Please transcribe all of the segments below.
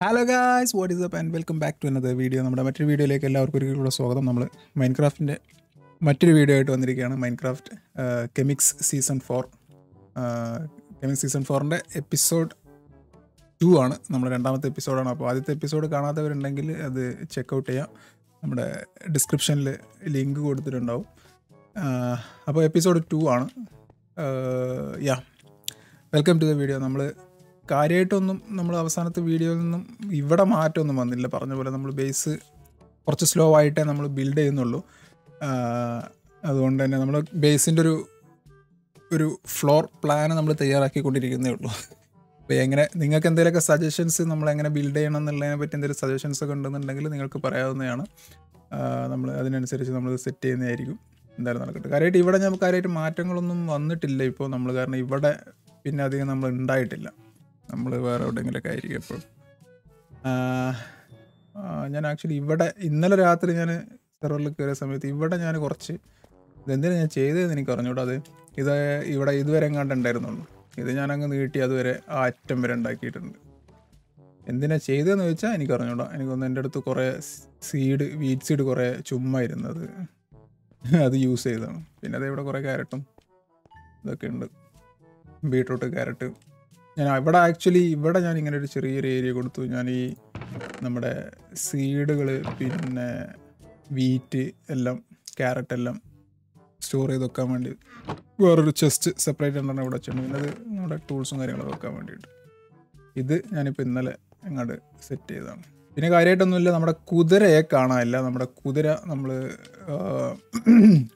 Hello guys what is up and welcome back to another video നമ്മുടെ മറ്റൊരു വീഡിയോയിലേക്ക് എല്ലാവർക്കും ഒരിക്കലും കൂടെ സ്വാഗതം. നമ്മൾ മൈൻക്രാഫ്റ്റിന്റെ മറ്റൊരു വീഡിയോ ആയിട്ട് വന്നിരിക്കുകയാണ്. മൈൻക്രാഫ്റ്റ് കെമിക്സ് സീസൺ ഫോർ കെമിക്സ് സീസൺ ഫോറിന്റെ എപ്പിസോഡ് ടു ആണ് നമ്മൾ രണ്ടാമത്തെ എപ്പിസോഡാണ് അപ്പോൾ ആദ്യത്തെ എപ്പിസോഡ് കാണാത്തവരുണ്ടെങ്കിൽ അത് ചെക്കൗട്ട് ചെയ്യാം. നമ്മുടെ ഡിസ്ക്രിപ്ഷനിൽ ലിങ്ക് കൊടുത്തിട്ടുണ്ടാവും. അപ്പോൾ എപ്പിസോഡ് ടു ആണ്. Yeah welcome to the video നമ്മൾ കാര്യമായിട്ടൊന്നും നമ്മൾ അവസാനത്തെ വീഡിയോയിൽ നിന്നും ഇവിടെ മാറ്റമൊന്നും വന്നില്ല. പറഞ്ഞ പോലെ നമ്മൾ ബേസ് കുറച്ച് സ്ലോ ആയിട്ടേ നമ്മൾ ബിൽഡ് ചെയ്യുന്നുള്ളൂ. അതുകൊണ്ട് തന്നെ നമ്മൾ ബേസിന്റെ ഒരു ഒരു ഫ്ലോർ പ്ലാൻ നമ്മൾ തയ്യാറാക്കിക്കൊണ്ടിരിക്കുന്നേ ഉള്ളൂ. അപ്പോൾ എങ്ങനെ നിങ്ങൾക്ക് എന്തെങ്കിലുമൊക്കെ സജഷൻസ് നമ്മൾ എങ്ങനെ ബിൽഡ് ചെയ്യണം എന്നുള്ളതിനെ പറ്റി എന്തെങ്കിലും സജഷൻസ് ഒക്കെ ഉണ്ടെന്നുണ്ടെങ്കിൽ നിങ്ങൾക്ക് പറയാവുന്നതാണ്. നമ്മൾ അതിനനുസരിച്ച് നമ്മൾ സെറ്റ് ചെയ്യുന്നതായിരിക്കും. എന്തായാലും നടക്കട്ടെ. കാര്യമായിട്ട് ഇവിടെ നമുക്ക് കാര്യമായിട്ട് മാറ്റങ്ങളൊന്നും വന്നിട്ടില്ല ഇപ്പോൾ നമ്മൾ കാരണം ഇവിടെ പിന്നെ അധികം നമ്മൾ ഉണ്ടായിട്ടില്ല. നമ്മൾ വേറെ എവിടെയെങ്കിലുമൊക്കെ ആയിരിക്കും എപ്പോഴും. ഞാൻ ആക്ച്വലി ഇവിടെ ഇന്നലെ രാത്രി ഞാൻ സെർവറിൽ കയറിയ സമയത്ത് ഇവിടെ ഞാൻ കുറച്ച് ഇതെന്തിനാണ് ഞാൻ ചെയ്തതെന്ന് എനിക്ക് അറിഞ്ഞൂടാ അത്. ഇത് ഇവിടെ ഇതുവരെ എങ്ങാണ്ട് ഉണ്ടായിരുന്നുള്ളൂ. ഇത് ഞാൻ അങ്ങ് നീട്ടി അതുവരെ ആ അറ്റം വരെ ഉണ്ടാക്കിയിട്ടുണ്ട്. എന്തിനാ ചെയ്തതെന്ന് ചോദിച്ചാൽ എനിക്ക് അറിഞ്ഞൂടാ. എനിക്കൊന്ന് എന്റെ അടുത്ത് കുറേ സീഡ് വീറ്റ് സീഡ് കുറേ ചുമ്മാ ഇരുന്നത്. അത് യൂസ് ചെയ്തതാണ്. പിന്നെ അത് ഇവിടെ കുറേ ക്യാരറ്റും ഇതൊക്കെ ഉണ്ട്. Beetroot carrot. ഞാൻ ഇവിടെ ആക്ച്വലി ഇവിടെ ഞാൻ ഇങ്ങനെ ഒരു ചെറിയൊരു ഏരിയ കൊടുത്തു. ഞാൻ ഈ നമ്മുടെ സീഡുകൾ പിന്നെ വീറ്റ് എല്ലാം ക്യാരറ്റ് എല്ലാം സ്റ്റോർ ചെയ്ത് വെക്കാൻ വേണ്ടി വേറൊരു ചെസ്റ്റ് സെപ്പറേറ്റ് ഉണ്ടെന്ന് ഇവിടെ വെച്ചിട്ടുണ്ട്. പിന്നെ അത് നമ്മുടെ ടൂൾസും കാര്യങ്ങളൊക്കെ വെക്കാൻ വേണ്ടിയിട്ട്. ഇത് ഞാനിപ്പോൾ ഇന്നലെ അങ്ങോട്ട് സെറ്റ് ചെയ്തതാണ്. പിന്നെ കാര്യമായിട്ടൊന്നുമില്ല നമ്മുടെ കുതിരയെ കാണാനില്ല. നമ്മുടെ കുതിര നമ്മൾ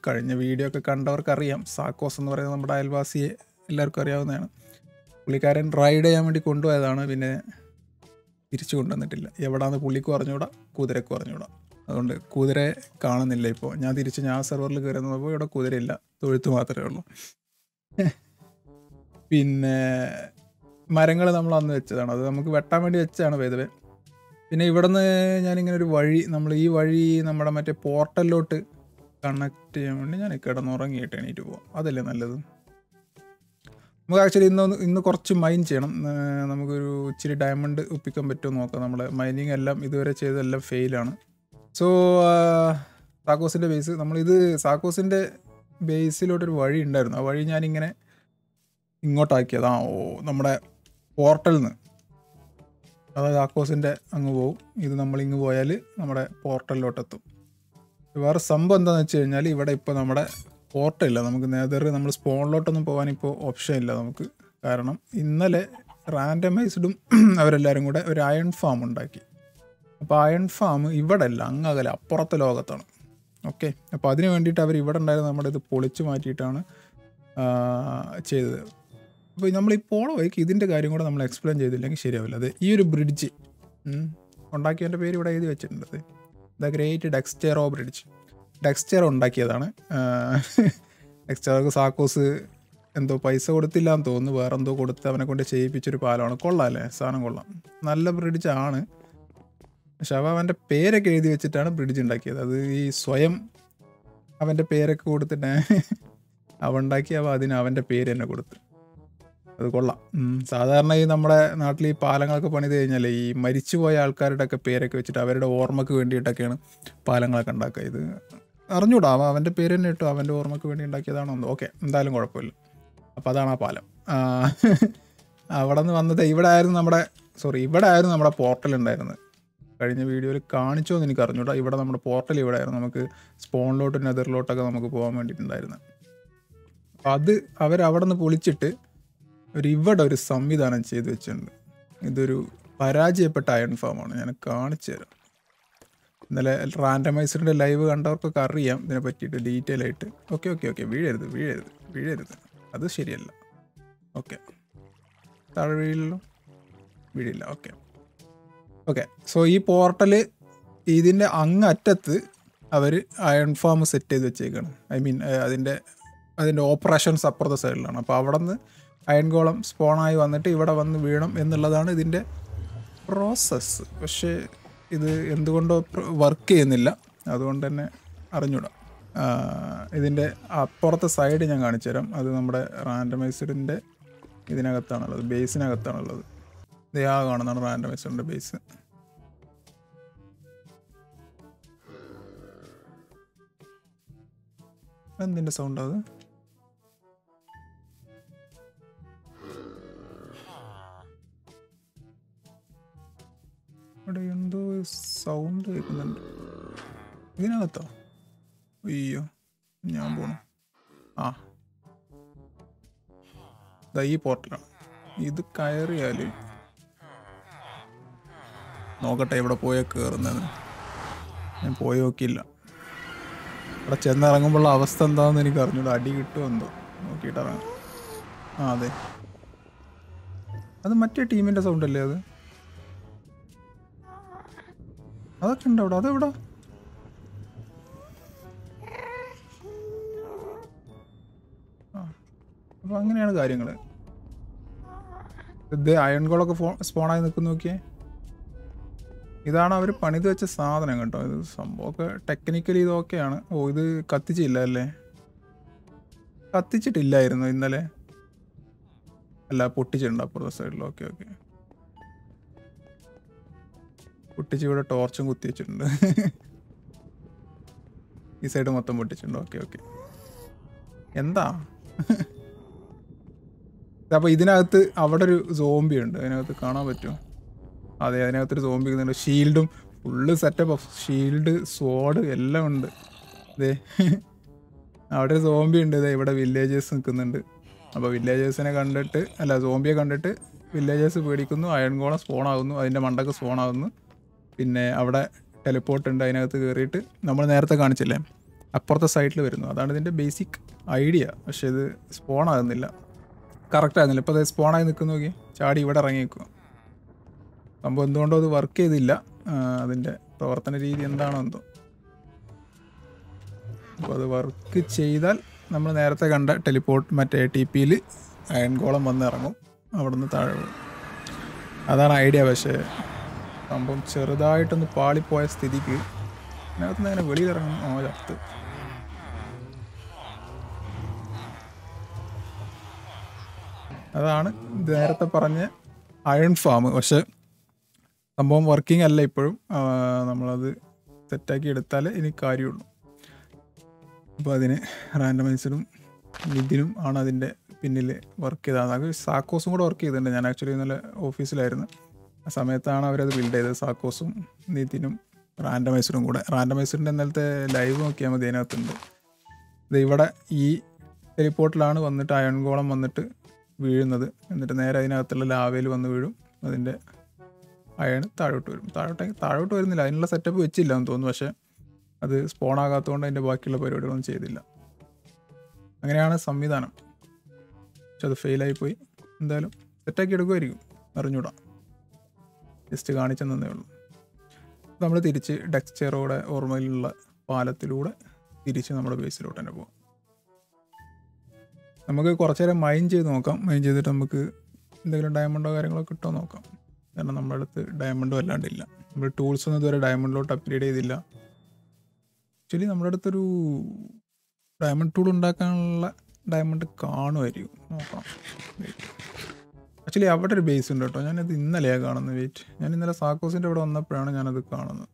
കഴിഞ്ഞ വീഡിയോ ഒക്കെ കണ്ടവർക്കറിയാം. സാക്കോസ് എന്ന് പറയുന്നത് നമ്മുടെ അയൽവാസിയെ എല്ലാവർക്കും അറിയാവുന്നതാണ്. പുള്ളിക്കാരൻ റൈഡ് ചെയ്യാൻ വേണ്ടി കൊണ്ടുപോയതാണ് പിന്നെ തിരിച്ചു കൊണ്ടുവന്നിട്ടില്ല. എവിടാന്ന് പുള്ളിക്കും അറിഞ്ഞൂടാ കുതിരക്കും അറിഞ്ഞൂടാ. അതുകൊണ്ട് കുതിര കാണുന്നില്ല ഇപ്പോൾ ഞാൻ തിരിച്ച് ഞാൻ സെർവറിൽ കയറി നോക്കുമ്പോൾ ഇവിടെ കുതിരയില്ല. തൊഴുത്ത് മാത്രമേ ഉള്ളൂ. പിന്നെ മരങ്ങൾ നമ്മൾ അന്ന് വെച്ചതാണ്. അത് നമുക്ക് വെട്ടാൻ വേണ്ടി വെച്ചതാണ് വേദവേ പിന്നെ ഇവിടുന്ന് ഞാനിങ്ങനെ ഒരു വഴി നമ്മൾ ഈ വഴി നമ്മുടെ മറ്റേ പോർട്ടലിലോട്ട് കണക്ട് ചെയ്യാൻ വേണ്ടി ഞാൻ കിടന്നുറങ്ങിയിട്ട് എണീറ്റ് പോവാം. അതല്ലേ നല്ലത്? നമുക്ക് ആക്ച്വലി ഇന്ന് ഇന്ന് കുറച്ച് മൈൻ ചെയ്യണം. നമുക്കൊരു ഇച്ചിരി ഡയമണ്ട് ഒപ്പിക്കാൻ പറ്റുമോ നോക്കാം. നമ്മൾ മൈനിങ് എല്ലാം ഇതുവരെ ചെയ്തതെല്ലാം ഫെയിലാണ് സോ സാക്കോസിന്റെ ബേസ് നമ്മളിത് സാക്കോസിന്റെ ബേസിലോട്ടൊരു വഴി ഉണ്ടായിരുന്നു. ആ വഴി ഞാനിങ്ങനെ ഇങ്ങോട്ടാക്കിയത്. ആ ഓ നമ്മുടെ പോർട്ടലിൽ നിന്ന് അതായത് ആക്കോസിന്റെ അങ്ങ് പോവും. ഇത് നമ്മളിങ്ങ് പോയാൽ നമ്മുടെ പോർട്ടലിലോട്ടെത്തും വേറെ സംഭവം എന്താണെന്ന് വെച്ച് കഴിഞ്ഞാൽ ഇവിടെ ഇപ്പോൾ നമ്മുടെ പോർട്ടില്ല നമുക്ക് നേതർ നമ്മൾ സ്പോണിലോട്ടൊന്നും പോകാൻ ഇപ്പോൾ ഓപ്ഷൻ ഇല്ല നമുക്ക്. കാരണം ഇന്നലെ റാൻഡമൈസ്ഡും അവരെല്ലാവരും കൂടെ ഒരു അയൺ ഫാം ഉണ്ടാക്കി. അപ്പോൾ അയൺ ഫാം ഇവിടെ അല്ല അങ്ങകല അപ്പുറത്തെ ലോകത്താണ്. ഓക്കെ അപ്പോൾ അതിന് വേണ്ടിയിട്ട് അവർ ഇവിടെ ഉണ്ടായിരുന്ന നമ്മുടെ ഇത് പൊളിച്ചു മാറ്റിയിട്ടാണ് ചെയ്തത്. അപ്പോൾ നമ്മൾ ഈ പോള വഴിക്ക് ഇതിന്റെ കാര്യം കൂടെ നമ്മൾ എക്സ്പ്ലെയിൻ ചെയ്തില്ലെങ്കിൽ ശരിയാവില്ല. അത് ഈ ഒരു ബ്രിഡ്ജ് ഉണ്ടാക്കിയതിന്റെ പേര് ഇവിടെ എഴുതി വെച്ചിട്ടുണ്ട്. ദ ഗ്രേറ്റ് ഡെക്സ്റ്റേറോ ബ്രിഡ്ജ് ഡെക്സ്റ്റർ ഉണ്ടാക്കിയതാണ്. ഡെക്സ്ചർക്ക് സാക്കോസ് എന്തോ പൈസ കൊടുത്തില്ല എന്ന് തോന്നുന്നു. വേറെ എന്തോ കൊടുത്ത് അവനെ കൊണ്ട് ചെയ്യിപ്പിച്ചൊരു പാലമാണ് കൊള്ളാം അല്ലേ സാധനം കൊള്ളാം. നല്ല ബ്രിഡ്ജാണ് പക്ഷെ അവ അവന്റെ പേരൊക്കെ എഴുതി വെച്ചിട്ടാണ് ബ്രിഡ്ജ് ഉണ്ടാക്കിയത്. അത് ഈ സ്വയം അവന്റെ പേരൊക്കെ കൊടുത്തിട്ട് അവ ഉണ്ടാക്കി അവ അതിന് അവന്റെ പേര് തന്നെ കൊടുത്തു. അത് കൊള്ളാം. സാധാരണ ഈ നമ്മുടെ നാട്ടിൽ ഈ പാലങ്ങളൊക്കെ പണിത് കഴിഞ്ഞാൽ ഈ മരിച്ചുപോയ ആൾക്കാരുടെ ഒക്കെ പേരൊക്കെ വെച്ചിട്ട് അവരുടെ ഓർമ്മക്ക് വേണ്ടിയിട്ടൊക്കെയാണ് പാലങ്ങളൊക്കെ ഉണ്ടാക്കുക. ഇത് അറിഞ്ഞൂടാ അവൻ അവന്റെ പേര് തന്നെ ഇട്ടു അവന്റെ ഓർമ്മക്ക് വേണ്ടി ഉണ്ടാക്കിയതാണോ ഓക്കെ എന്തായാലും കുഴപ്പമില്ല. അപ്പോൾ അതാണ് ആ പാലം. അവിടെ നിന്ന് വന്നത് ഇവിടെ ആയിരുന്നു നമ്മുടെ സോറി ഇവിടെ ആയിരുന്നു നമ്മുടെ പോർട്ടൽ ഉണ്ടായിരുന്നത്. കഴിഞ്ഞ വീഡിയോയിൽ കാണിച്ചോ എന്ന് എനിക്ക് അറിഞ്ഞൂടാ. ഇവിടെ നമ്മുടെ പോർട്ടൽ ഇവിടെ ആയിരുന്നു. നമുക്ക് സ്പോണിലോട്ടും നെതറിലോട്ടൊക്കെ നമുക്ക് പോകാൻ വേണ്ടിയിട്ടുണ്ടായിരുന്നു. അപ്പം അത് അവരവിടെ നിന്ന് പൊളിച്ചിട്ട് ഒരു ഇവിടെ ഒരു സംവിധാനം ചെയ്തു വെച്ചിട്ടുണ്ട്. ഇതൊരു പരാജയപ്പെട്ട അയൺ ഫാമാണ്. ഞാൻ കാണിച്ചു തരാം. ഇന്നലെ റാൻഡമൈസറിന്റെ ലൈവ് കണ്ടവർക്കൊക്കെ അറിയാം ഇതിനെ പറ്റിയിട്ട് ഡീറ്റെയിൽ ആയിട്ട്. ഓക്കെ ഓക്കെ ഓക്കെ വീഴരുത് വീഴരുത് വീഴരുത്. അത് ശരിയല്ല. ഓക്കെ താഴെ വീഴില്ലല്ലോ? വീഴില്ല. ഓക്കെ ഓക്കെ സോ ഈ പോർട്ടൽ ഇതിന്റെ അങ്ങറ്റത്ത് അവർ അയൺ ഫാം സെറ്റ് ചെയ്ത് വെച്ചേക്കാണ്. ഐ മീൻ അതിന്റെ അതിന്റെ ഓപ്പറേഷൻസ് അപ്പുറത്തെ സൈഡിലാണ് അപ്പോൾ അവിടെ നിന്ന് അയൺ ഗോളം സ്പോണായി വന്നിട്ട് ഇവിടെ വന്ന് വീണം എന്നുള്ളതാണ് ഇതിന്റെ പ്രോസസ്സ് പക്ഷേ ഇത് എന്തുകൊണ്ടോ വർക്ക് ചെയ്യുന്നില്ല. അതുകൊണ്ട് തന്നെ അറിഞ്ഞൂടാ. ഇതിന്റെ അപ്പുറത്തെ സൈഡ് ഞാൻ കാണിച്ചു തരാം. അത് നമ്മുടെ റാൻഡമൈസ്ഡിന്റെ ഇതിനകത്താണുള്ളത് ബേസിനകത്താണുള്ളത് ഇത് കാണുന്നതാണ് റാൻഡമൈസറിന്റെ ബേസ് എന്തിന്റെ സൗണ്ട് അത്? ഇവിടെ എന്തോ സൗണ്ട് കേൾക്കുന്നുണ്ട് ഇതിനകത്തോ? അയ്യോ ഞാൻ പോണു. ആ. ദാ ഈ പോർട്ടലാണ് ഇത് കയറിയാൽ നോക്കട്ടെ ഇവിടെ പോയാൽ കയറുന്നത് ഞാൻ പോയി നോക്കിയില്ല ഇവിടെ ചെന്നിറങ്ങുമ്പോഴുള്ള അവസ്ഥ എന്താണെന്ന് എനിക്ക് അറിഞ്ഞൂടാ അടി കിട്ടുമോ എന്തോ? നോക്കിയിട്ടിറങ്ങാം ആ അതെ. അത് മറ്റേ ടീമിന്റെ സൗണ്ട് അല്ലേ അത്? അതൊക്കെ ഉണ്ടോ അവിടെ? അതെവിടാ? ആ അപ്പൊ അങ്ങനെയാണ് കാര്യങ്ങൾ ഇത് അയൺ ഗോളൊക്കെ ഫോ സ്പോണായി നിൽക്കുന്ന നോക്കിയേ. ഇതാണ് അവർ പണിത് വെച്ച സാധനം കേട്ടോ. ഇത് സംഭവമൊക്കെ ടെക്നിക്കലി ഇതൊക്കെയാണ്. ഓ ഇത് കത്തിച്ചില്ല അല്ലേ? കത്തിച്ചിട്ടില്ലായിരുന്നു ഇന്നലെ. അല്ല പൊട്ടിച്ചിട്ടുണ്ട് അപ്പുറത്തെ സൈഡിൽ ഓക്കെ ഓക്കെ. പൊട്ടിച്ച് ഇവിടെ ടോർച്ചും കുത്തി വെച്ചിട്ടുണ്ട്. ഈ സൈഡ് മൊത്തം പൊട്ടിച്ചിട്ടുണ്ട്. Okay okay. എന്താ? അപ്പൊ ഇതിനകത്ത് അവിടെ ഒരു സോംബി ഉണ്ട്. അതിനകത്ത് കാണാൻ പറ്റുമോ? അതെ അതിനകത്തൊരു സോംബി ഉണ്ട് ഷീൽഡും ഫുള്ള് സെറ്റപ്പ് ഷീൽഡ് സ്വാഡ് എല്ലാം ഉണ്ട്. അതെ അവിടെ ഒരു സോംബി ഉണ്ട്. ഇതേ ഇവിടെ വില്ലേജേഴ്സ് നിൽക്കുന്നുണ്ട്. അപ്പോൾ വില്ലേജേഴ്സിനെ കണ്ടിട്ട് അല്ല സോംബിയെ കണ്ടിട്ട് വില്ലേജേഴ്സ് പേടിക്കുന്നു അയൺ കോളം സ്പോൺ ആകുന്നു അതിന്റെ മണ്ടൊക്കെ സ്പോൺ ആകുന്നു. പിന്നെ അവിടെ ടെലിപ്പോർട്ട് ഉണ്ട് അതിനകത്ത് കയറിയിട്ട് നമ്മൾ നേരത്തെ കാണിച്ചില്ലേ? അപ്പുറത്തെ സൈഡിൽ വരുന്നു. അതാണ് ഇതിന്റെ ബേസിക് ഐഡിയ പക്ഷേ ഇത് സ്പോൺ ആകുന്നില്ല. കറക്റ്റ് ആകുന്നില്ല. ഇപ്പോൾ അത് സ്പോൺ ആയി നിൽക്കുന്നു നോക്കി ചാടി ഇവിടെ ഇറങ്ങി നിൽക്കുക സംഭവം എന്തുകൊണ്ടോ അത് വർക്ക് ചെയ്തില്ല. അതിന്റെ പ്രവർത്തന രീതി എന്താണോ എന്തോ. അപ്പോൾ അത് വർക്ക് ചെയ്താൽ നമ്മൾ നേരത്തെ കണ്ട ടെലിപ്പോർട്ട് മറ്റേ ടി പിയിൽ അയൺകോളം വന്ന് ഇറങ്ങും. അവിടെ നിന്ന് താഴെ അതാണ് ഐഡിയ പക്ഷേ സംഭവം ചെറുതായിട്ടൊന്ന് പാളിപ്പോയ സ്ഥിതിക്ക് അതിനകത്ത് നിന്ന് അങ്ങനെ വെളിയിലിറങ്ങും ആ ചത്ത് അതാണ് നേരത്തെ പറഞ്ഞ അയൺ ഫാം പക്ഷെ സംഭവം വർക്കിംഗ് അല്ല ഇപ്പോഴും. നമ്മളത് സെറ്റാക്കി എടുത്താലേ ഇനി കാര്യമുള്ളൂ. അപ്പോൾ അതിന് റാൻഡമൈസറും നിതിനും ആണ് അതിന്റെ പിന്നിൽ വർക്ക് ചെയ്തത്. സാക്കോസും കൂടെ വർക്ക് ചെയ്തിട്ടുണ്ട്. ഞാൻ ആക്ച്വലി ഇന്നലെ ഓഫീസിലായിരുന്നു ആ സമയത്താണ് അവരത് ബിൽഡ് ചെയ്തത്. സാക്കോസും നിതിനും റാൻഡമൈസറും കൂടെ. റാൻഡമൈസറിന്റെ ഇന്നലത്തെ ലൈവ് നോക്കിയാൽ മതി അതിനകത്തുണ്ട്. ഇത് ഇവിടെ ഈ ടെലിപ്പോർട്ടിലാണ് വന്നിട്ട് അയൺ ഗോളം വന്നിട്ട് വീഴുന്നത്. എന്നിട്ട് നേരെ അതിനകത്തുള്ള ലാവയിൽ വന്ന് വീഴും. അതിന്റെ അയൺ താഴോട്ട് വരും. താഴോട്ട് താഴോട്ട് വരുന്നില്ല. അതിനുള്ള സെറ്റപ്പ് വെച്ചില്ല എന്ന് തോന്നുന്നു. പക്ഷേ അത് സ്പോൺ ആകാത്തതുകൊണ്ട് അതിന്റെ ബാക്കിയുള്ള പരിപാടികളൊന്നും ചെയ്തില്ല. അങ്ങനെയാണ് സംവിധാനം. പക്ഷെ അത് ഫെയിലായി പോയി. എന്തായാലും സെറ്റാക്കി എടുക്കുമായിരിക്കും അറിഞ്ഞൂടാ ജസ്റ്റ് കാണിച്ചെന്നേ ഉള്ളൂ. നമ്മൾ തിരിച്ച് ഡെക്സ്റ്ററോടെ ഓർമ്മയിലുള്ള പാലത്തിലൂടെ തിരിച്ച് നമ്മുടെ ബേസിലോട്ട് തന്നെ പോകാം നമുക്ക് കുറച്ച് നേരം മൈൻ ചെയ്ത് നോക്കാം. മൈൻ ചെയ്തിട്ട് നമുക്ക് എന്തെങ്കിലും ഡയമണ്ടോ കാര്യങ്ങളോ കിട്ടുമോ നോക്കാം. കാരണം നമ്മുടെ അടുത്ത് ഡയമണ്ടോ അല്ലാണ്ടില്ല. നമ്മൾ ടൂൾസ് ഒന്നും ഇതുവരെ ഡയമണ്ടിലോട്ട് അപ്ഗ്രേഡ് ചെയ്തില്ല. ആക്ച്വലി നമ്മുടെ അടുത്തൊരു ഡയമണ്ട് ടൂൾ ഉണ്ടാക്കാനുള്ള ഡയമണ്ട് കാണുമായിരിക്കും. നോക്കാം. ആക്ച്വലി അവിടെ ഒരു ബേസ് ഉണ്ട് കേട്ടോ. ഞാനത് ഇന്നലെയാണ് കാണുന്നത്. വെയിറ്റ് ഞാൻ ഇന്നലെ സാക്കോസിന്റെ അവിടെ വന്നപ്പോഴാണ് ഞാനത് കാണുന്നത്.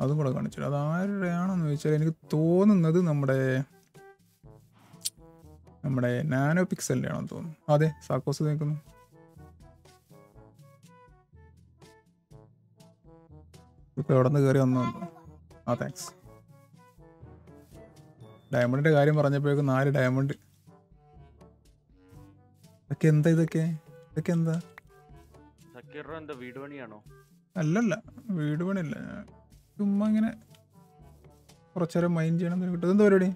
അതും കൂടെ കാണിച്ചത് അത് ആരുടെയാണെന്ന് ചോദിച്ചാൽ എനിക്ക് തോന്നുന്നത് നമ്മുടെ നമ്മുടെ നാനോ പിക്സലിന്റെ ആണെന്ന് തോന്നുന്നു. അതെ സാക്കോസ് നിൽക്കുന്നു ഇപ്പൊ എവിടെ നിന്ന് കയറി വന്നു? ആ താങ്ക്സ് ഡയമണ്ടിന്റെ കാര്യം പറഞ്ഞപ്പോഴേക്കും നാല് ഡയമണ്ട് ഇതൊക്കെ എന്താ ഇതൊക്കെ? ഇതൊക്കെ എന്താ? എന്താ വീട് പണിയാണോ? അല്ലല്ല വീട് പണിയല്ല. ചുമ്മാ ഇങ്ങനെ കുറച്ചേരം മൈൻഡ് ചെയ്യണം എന്ന് കിട്ടും എന്താ പരിപാടി?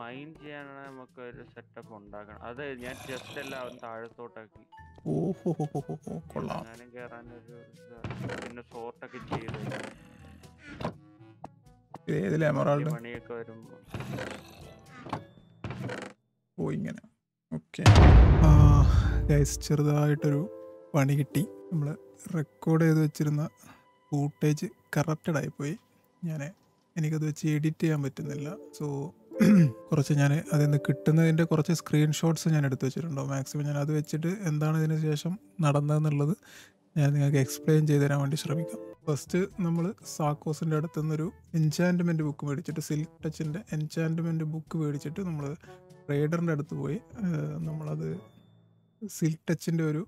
മൈൻഡ് ചെയ്യാനാണ് നമുക്ക് ഒരു സെറ്റപ്പ് ഉണ്ടാക്കണം. അത് ഞാൻ ജസ്റ്റ് എല്ലാം താഴത്തോട്ടാക്കി. ഞാനും കയറാനൊരു ഇത് പിന്നെ സോർട്ടൊക്കെ ചെയ്ത് ഏതിലെ എമറാൾഡ് പണിയൊക്കെ വരുമ്പോ. ഓ ഇങ്ങനെ. ഓക്കെ ഗൈസ് ചെറുതായിട്ടൊരു പണി കിട്ടി. നമ്മൾ റെക്കോർഡ് ചെയ്ത് വെച്ചിരുന്ന ഫൂട്ടേജ് കറപ്റ്റഡ് ആയിപ്പോയി. ഞാൻ എനിക്കത് വെച്ച് എഡിറ്റ് ചെയ്യാൻ പറ്റുന്നില്ല. സോ കുറച്ച് ഞാൻ അതിൽ നിന്ന് കിട്ടുന്നതിന്റെ കുറച്ച് സ്ക്രീൻഷോട്ട്സ് ഞാൻ എടുത്തു വെച്ചിട്ടുണ്ടോ. മാക്സിമം ഞാൻ അത് വെച്ചിട്ട് എന്താണ് ഇതിന് ശേഷം നടന്നതെന്നുള്ളത് ഞാൻ നിങ്ങൾക്ക് എക്സ്പ്ലെയിൻ ചെയ്ത് തരാൻ വേണ്ടി ശ്രമിക്കാം. ഫസ്റ്റ് നമ്മൾ സാക്കോസിന്റെ അടുത്ത് നിന്നൊരു എൻചാന്റ്മെന്റ് ബുക്ക് മേടിച്ചിട്ട് സിൽക്ക് ടച്ചിന്റെ എൻചാന്റ്മെന്റ് ബുക്ക് മേടിച്ചിട്ട് നമ്മൾ റൈഡറിന്റെ അടുത്ത് പോയി. നമ്മളത് സിൽക്ക് ടച്ചിന്റെ ഒരു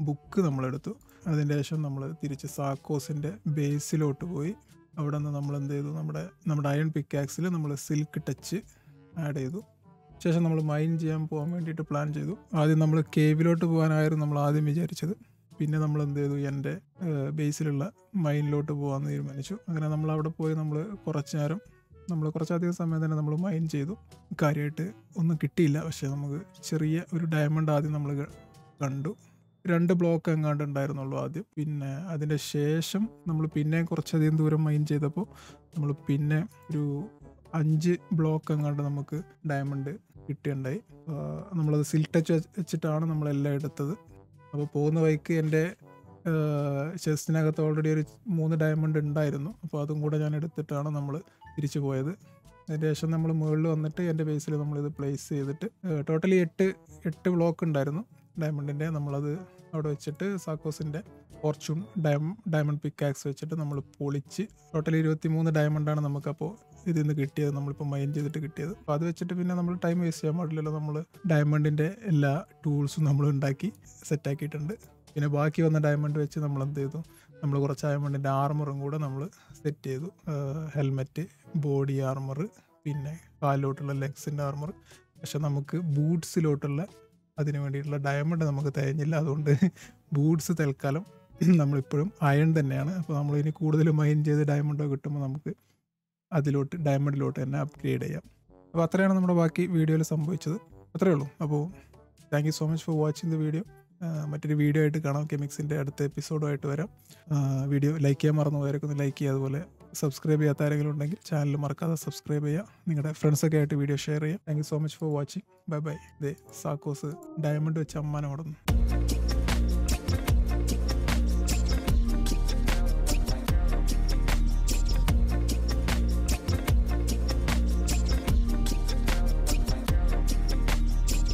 ബുക്ക് നമ്മളെടുത്തു. അതിന്റെ ശേഷം നമ്മൾ തിരിച്ച് സാക്കോസിന്റെ ബേസിലോട്ട് പോയി. അവിടെ നിന്ന് നമ്മൾ എന്ത് ചെയ്തു? നമ്മുടെ നമ്മുടെ അയൺ പിക്കാക്സിൽ നമ്മൾ സിൽക്ക് ടച്ച് ആഡ് ചെയ്തു. ശേഷം നമ്മൾ മൈൻ ചെയ്യാൻ പോകാൻ വേണ്ടിയിട്ട് പ്ലാൻ ചെയ്തു. ആദ്യം നമ്മൾ കേവിലോട്ട് പോകാനായിരുന്നു നമ്മൾ ആദ്യം വിചാരിച്ചത്. പിന്നെ നമ്മൾ എന്ത് ചെയ്തു? എന്റെ ബേസിലുള്ള മൈനിലോട്ട് പോകാമെന്ന് തീരുമാനിച്ചു. അങ്ങനെ നമ്മൾ അവിടെ പോയി നമ്മൾ കുറച്ച് നേരം നമ്മൾ കുറച്ചധികം സമയം തന്നെ നമ്മൾ മൈൻ ചെയ്തു. കാര്യമായിട്ട് ഒന്നും കിട്ടിയില്ല. പക്ഷേ നമുക്ക് ചെറിയ ഒരു ഡയമണ്ട് ആദ്യം നമ്മൾ കണ്ടു. രണ്ട് ബ്ലോക്ക് എങ്ങാണ്ട് ഉണ്ടായിരുന്നുള്ളൂ ആദ്യം. പിന്നെ അതിന്റെ ശേഷം നമ്മൾ പിന്നെ കുറച്ചധികം ദൂരം മൈൻ ചെയ്തപ്പോൾ നമ്മൾ പിന്നെ ഒരു അഞ്ച് ബ്ലോക്ക് എങ്ങാണ്ട് നമുക്ക് ഡയമണ്ട് കിട്ടിയുണ്ടായി. നമ്മളത് ടച്ച് വെച്ചിട്ടാണ് നമ്മളെല്ലാം എടുത്തത്. അപ്പോൾ പോകുന്ന വഴിക്ക് എന്റെ ചെസ്റ്റിനകത്ത് ഓൾറെഡി ഒരു മൂന്ന് ഡയമണ്ട് ഉണ്ടായിരുന്നു. അപ്പോൾ അതും കൂടെ ഞാൻ എടുത്തിട്ടാണ് നമ്മൾ തിരിച്ചു പോയത്. ശേഷം നമ്മൾ മുകളിൽ വന്നിട്ട് എന്റെ ബേസിൽ നമ്മളിത് പ്ലേസ് ചെയ്തിട്ട് ടോട്ടലി എട്ട് എട്ട് ബ്ലോക്ക് ഉണ്ടായിരുന്നു. ഡയമണ്ടിന്റെ നമ്മളത് അവിടെ വെച്ചിട്ട് സാക്കോസിന്റെ ഫോർച്യൂൺ ഡയമ ഡയമണ്ട് പിക്കാക്സ് വെച്ചിട്ട് നമ്മൾ പൊളിച്ച് ടോട്ടലി ഇരുപത്തി മൂന്ന് ഡയമണ്ടാണ് നമുക്കപ്പോൾ ഇതിൽ നിന്ന് കിട്ടിയത് നമ്മളിപ്പോൾ മൈൻ ചെയ്തിട്ട് കിട്ടിയത്. അപ്പോൾ അത് വെച്ചിട്ട് പിന്നെ നമ്മൾ ടൈം വേസ്റ്റ് ചെയ്യാൻ പാടില്ലല്ലോ. നമ്മൾ ഡയമണ്ടിന്റെ എല്ലാ ടൂൾസും നമ്മൾ ഉണ്ടാക്കി സെറ്റാക്കിയിട്ടുണ്ട് പിന്നെ ബാക്കി വന്ന ഡയമണ്ട് വെച്ച് നമ്മൾ എന്ത് ചെയ്തു? നമ്മൾ കുറച്ച് വേണ്ടി ആർമറും കൂടെ നമ്മൾ സെറ്റ് ചെയ്തു. ഹെൽമെറ്റ് ബോഡി ആർമർ പിന്നെ കാലിലോട്ടുള്ള ലെഗ്സിന്റെ ആർമർ പക്ഷെ നമുക്ക് ബൂട്ട്സിലോട്ടുള്ള അതിന് വേണ്ടിയിട്ടുള്ള ഡയമണ്ട് നമുക്ക് തികഞ്ഞില്ല അതുകൊണ്ട് ബൂട്ട്സ് തൽക്കാലം നമ്മളിപ്പോഴും അയൺ തന്നെയാണ്. അപ്പോൾ നമ്മൾ ഇനി കൂടുതൽ മൈൻ ചെയ്ത് ഡയമണ്ടോ കിട്ടുമ്പോൾ നമുക്ക് അതിലോട്ട് ഡയമണ്ടിലോട്ട് തന്നെ അപ്ഗ്രേഡ് ചെയ്യാം. അപ്പോൾ അത്രയാണ് നമ്മുടെ ബാക്കി വീഡിയോയിൽ സംഭവിച്ചത്. അത്രയേ ഉള്ളൂ. അപ്പോൾ thank you so much for watching the video മറ്റൊരു വീഡിയോ ആയിട്ട് കാണാം. കെമിക്സിന്റെ അടുത്ത എപ്പിസോഡുമായിട്ട് വരാം. വീഡിയോ ലൈക്ക് ചെയ്യാൻ മറന്നു പോയവരൊക്കെ ഒന്ന് ലൈക്ക് ചെയ്യുക. അതുപോലെ സബ്സ്ക്രൈബ് ചെയ്യാത്ത ആരെങ്കിലും ഉണ്ടെങ്കിൽ ചാനൽ മറക്കാതെ സബ്സ്ക്രൈബ് ചെയ്യുക. നിങ്ങളുടെ ഫ്രണ്ട്സൊക്കെ ആയിട്ട് വീഡിയോ ഷെയർ ചെയ്യുക. Thank you so much for watching bye bye ദേ സാക്കോസ് ഡയമണ്ട് വെച്ച് അമ്മാനം ഓടുന്നു.